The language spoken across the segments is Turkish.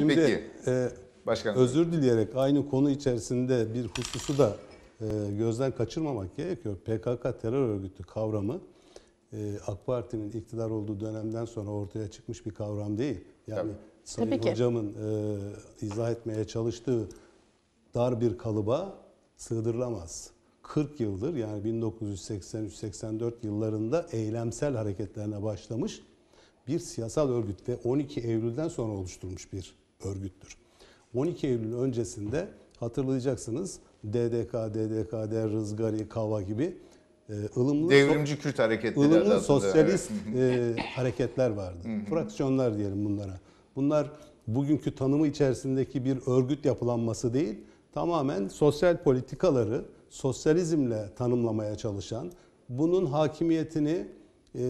Şimdi Peki. e, Başkanım. özür dileyerek aynı konu içerisinde bir hususu da e, gözden kaçırmamak gerekiyor. PKK terör örgütü kavramı e, AK Parti'nin iktidar olduğu dönemden sonra ortaya çıkmış bir kavram değil. Yani Tabii. Sayın Tabii ki. Hocam'ın e, izah etmeye çalıştığı dar bir kalıba sığdırılamaz. 40 yıldır yani 1983-84 yıllarında eylemsel hareketlerine başlamış bir siyasal örgüt ve 12 Eylül'den sonra oluşturulmuş bir örgüttür. 12 Eylül öncesinde hatırlayacaksınız DDK, DDKD, Rızgari, Kava gibi e, ılımlı Devrimci Kürt hareketleri ılımlı sosyalist e, hareketler vardı. Fraksiyonlar diyelim bunlara. Bunlar bugünkü tanımı içerisindeki bir örgüt yapılanması değil, tamamen sosyal politikaları sosyalizmle tanımlamaya çalışan, bunun hakimiyetini e,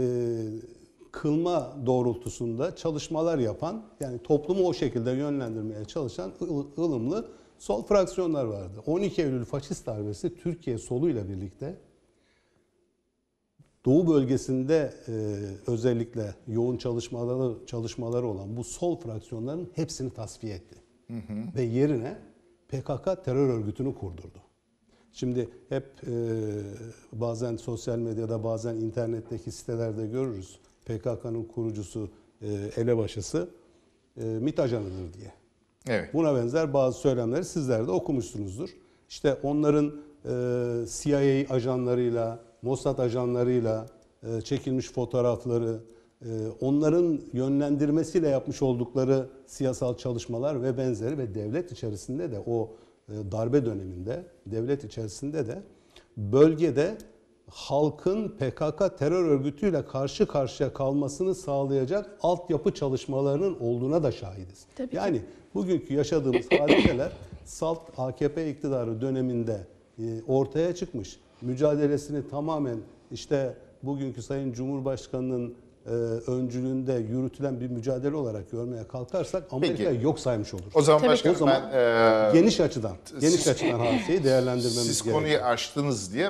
kılma doğrultusunda çalışmalar yapan, yani toplumu o şekilde yönlendirmeye çalışan ıl- ılımlı sol fraksiyonlar vardı. 12 Eylül faşist darbesi Türkiye soluyla birlikte Doğu bölgesinde e, özellikle yoğun çalışmaları çalışmaları olan bu sol fraksiyonların hepsini tasfiye etti. Ve yerine PKK terör örgütünü kurdurdu. Şimdi hep e, bazen sosyal medyada bazen internetteki sitelerde görürüz. PKK'nın kurucusu, e, elebaşısı e, MİT ajanıdır diye. Evet. Buna benzer bazı söylemleri sizler de okumuşsunuzdur. İşte onların e, CIA ajanlarıyla, Mossad ajanlarıyla çekilmiş fotoğrafları, onların yönlendirmesiyle yapmış oldukları siyasal çalışmalar ve benzeri ve devlet içerisinde de o darbe döneminde, devlet içerisinde de bölgede halkın PKK terör örgütüyle karşı karşıya kalmasını sağlayacak altyapı çalışmalarının olduğuna da şahidiz. Tabii ki. yani bugünkü yaşadığımız hadiseler salt AKP iktidarı döneminde e, ortaya çıkmış. Mücadelesini tamamen işte bugünkü Sayın Cumhurbaşkanı'nın e, öncülüğünde yürütülen bir mücadele olarak görmeye kalkarsak Amerika Peki. yok saymış olur. O zaman Tabii ki. başkanım O zaman ben e, Geniş açıdan, geniş siz- açıdan hadiseyi değerlendirmemiz siz gerekiyor. konuyu açtınız diye